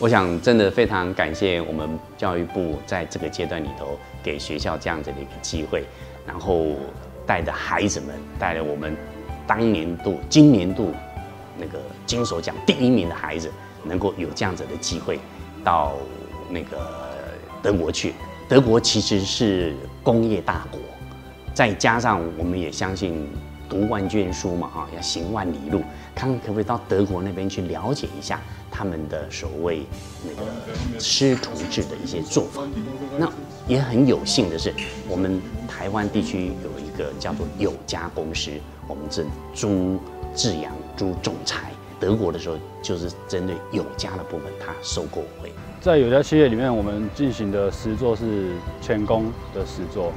我想真的非常感谢我们教育部在这个阶段里头给学校这样子的一个机会，然后带着孩子们，带着我们当年度、今年度那个金手奖第一名的孩子，能够有这样子的机会到那个德国去。德国其实是工业大国，再加上我们也相信读万卷书嘛，哈，要行万里路，看看可不可以到德国那边去了解一下他们的所谓那个师徒制的一些做法。那也很有幸的是，我们台湾地区有一个叫做有家公司，我们是租制养、租种材。德国的时候就是针对有家的部分，他收购会。在有家企业里面，我们进行的实作是全工的实作。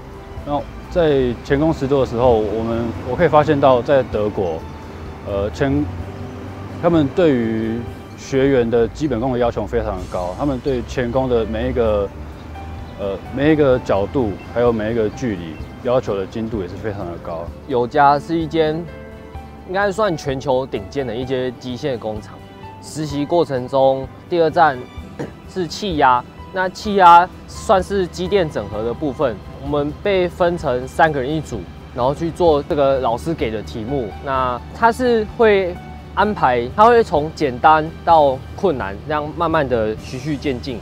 那在钳工实作的时候，我们我可以发现到，在德国，呃，钳他们对于学员的基本功的要求非常的高，他们对钳工的每一个呃每一个角度，还有每一个距离要求的精度也是非常的高。有家是一间应该算全球顶尖的一些机械工厂。实习过程中，第二站。是气压，那气压算是机电整合的部分。我们被分成三个人一组，然后去做这个老师给的题目。那他是会安排，他会从简单到困难，这样慢慢的循序渐进。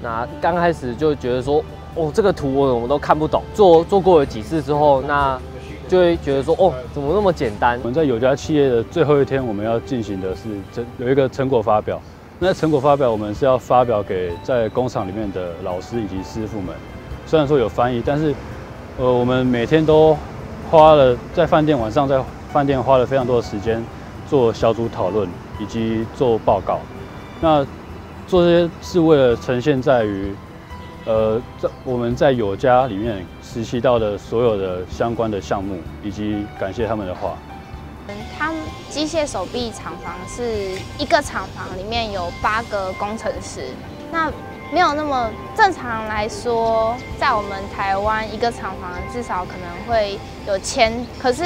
那刚开始就觉得说，哦，这个图我我都看不懂。做做过了几次之后，那就会觉得说，哦，怎么那么简单？我们在有家企业的最后一天，我们要进行的是成有一个成果发表。那成果发表，我们是要发表给在工厂里面的老师以及师傅们。虽然说有翻译，但是，呃，我们每天都花了在饭店晚上在饭店花了非常多的时间做小组讨论以及做报告。那做这些是为了呈现在于，呃，在我们在有家里面实习到的所有的相关的项目，以及感谢他们的话。机械手臂厂房是一个厂房里面有八个工程师，那没有那么正常来说，在我们台湾一个厂房至少可能会有千，可是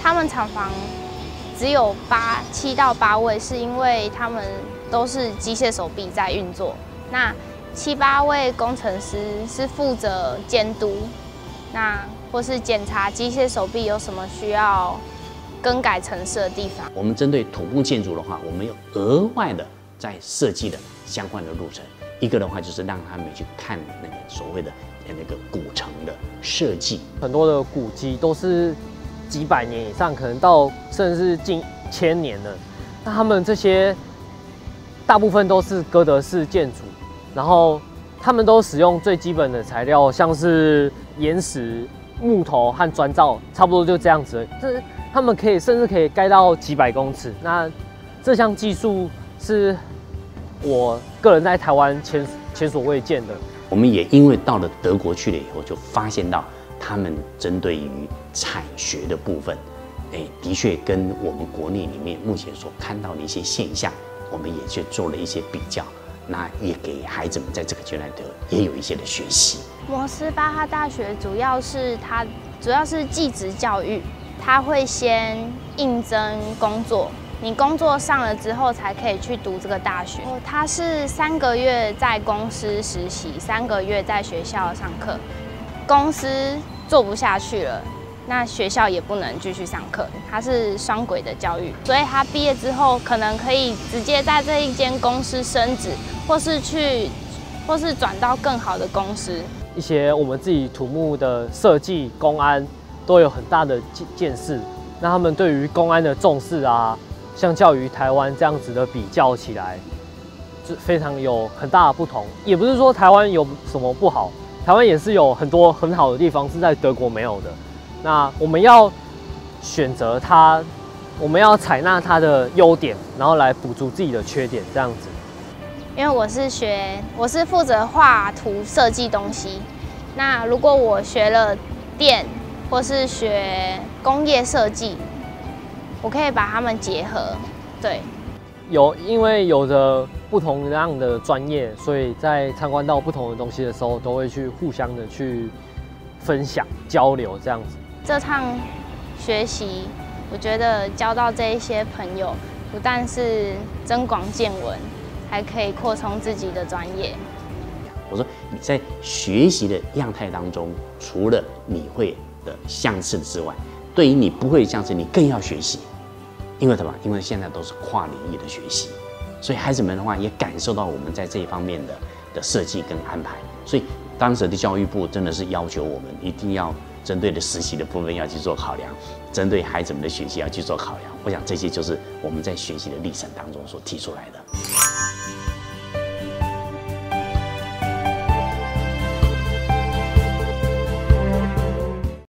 他们厂房只有八七到八位，是因为他们都是机械手臂在运作，那七八位工程师是负责监督，那或是检查机械手臂有什么需要。更改城市的地方，我们针对土木建筑的话，我们有额外的在设计的相关的路程。一个的话就是让他们去看那个所谓的那个古城的设计，很多的古迹都是几百年以上，可能到甚至是近千年了。那他们这些大部分都是哥德式建筑，然后他们都使用最基本的材料，像是岩石、木头和砖造，差不多就这样子。这他们可以甚至可以盖到几百公尺，那这项技术是我个人在台湾前前所未见的。我们也因为到了德国去了以后，就发现到他们针对于产学的部分，哎，的确跟我们国内里面目前所看到的一些现象，我们也去做了一些比较，那也给孩子们在这个阶段的也有一些的学习。摩斯巴哈大学主要是它主要是技职教育。他会先应征工作，你工作上了之后才可以去读这个大学。他是三个月在公司实习，三个月在学校上课。公司做不下去了，那学校也不能继续上课。他是双轨的教育，所以他毕业之后可能可以直接在这一间公司升职，或是去，或是转到更好的公司。一些我们自己土木的设计、公安。都有很大的见见识，那他们对于公安的重视啊，相较于台湾这样子的比较起来，是非常有很大的不同。也不是说台湾有什么不好，台湾也是有很多很好的地方是在德国没有的。那我们要选择它，我们要采纳它的优点，然后来补足自己的缺点，这样子。因为我是学，我是负责画图设计东西。那如果我学了电，或是学工业设计，我可以把它们结合。对，有因为有着不同样的专业，所以在参观到不同的东西的时候，都会去互相的去分享交流这样子。这趟学习，我觉得交到这一些朋友，不但是增广见闻，还可以扩充自己的专业。我说你在学习的样态当中，除了你会的相似之外，对于你不会相似，你更要学习，因为什么？因为现在都是跨领域的学习，所以孩子们的话也感受到我们在这一方面的的设计跟安排。所以当时的教育部真的是要求我们一定要针对的实习的部分要去做考量，针对孩子们的学习要去做考量。我想这些就是我们在学习的历程当中所提出来的。